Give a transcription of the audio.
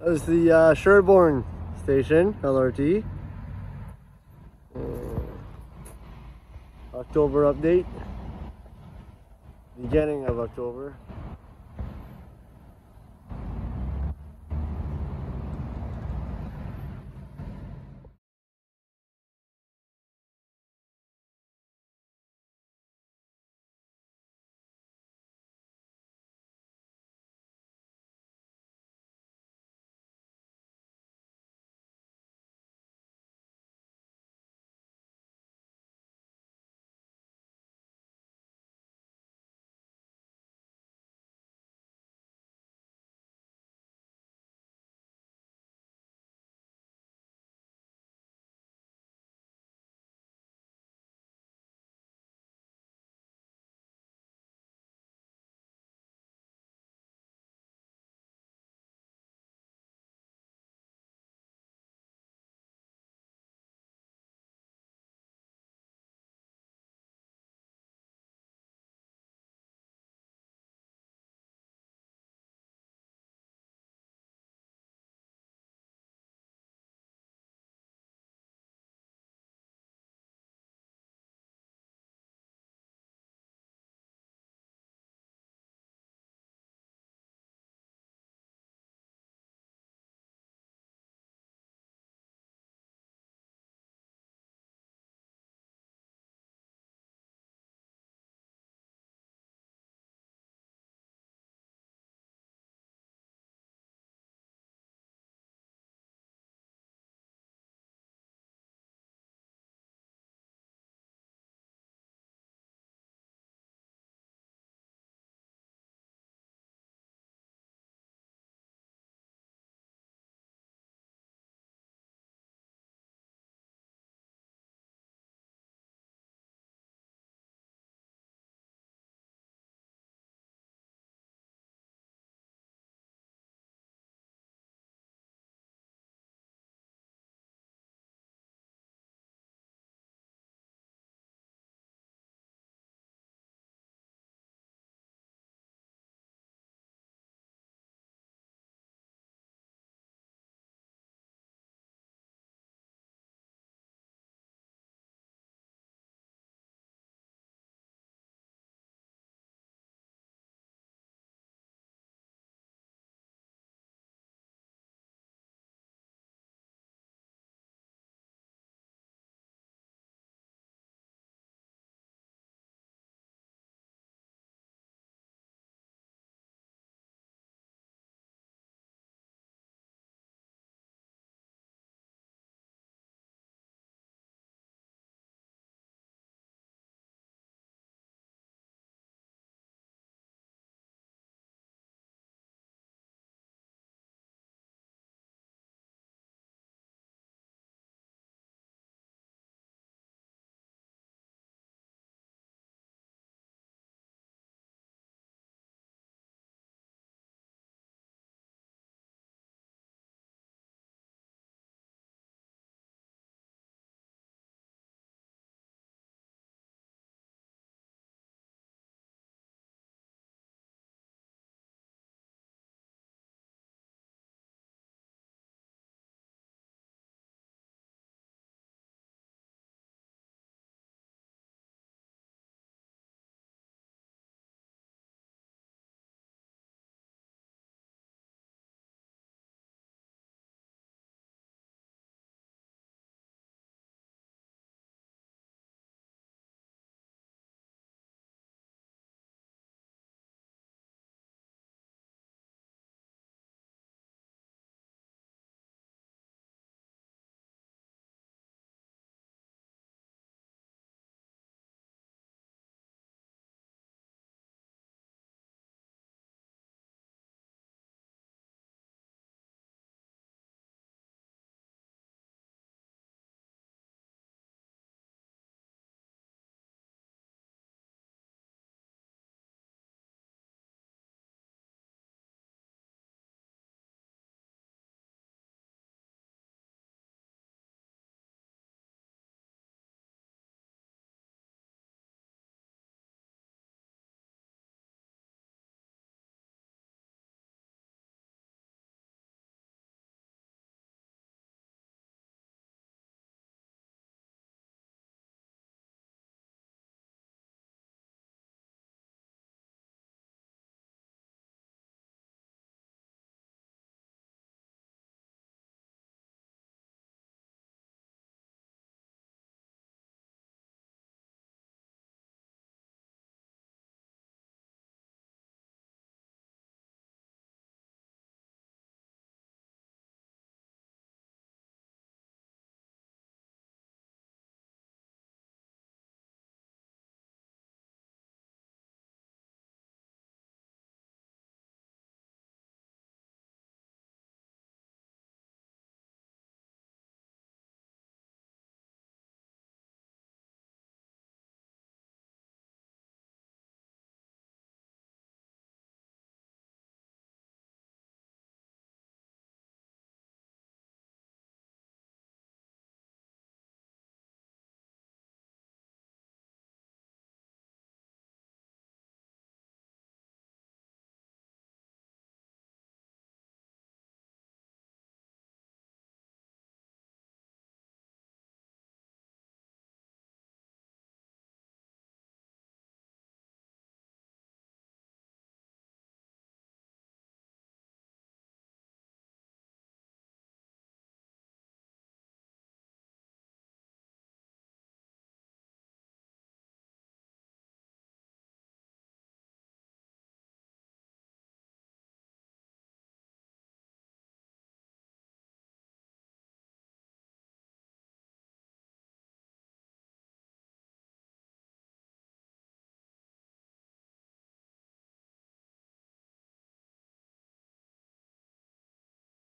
That was the uh, Sherbourne station, LRT. Uh, October update. Beginning of October.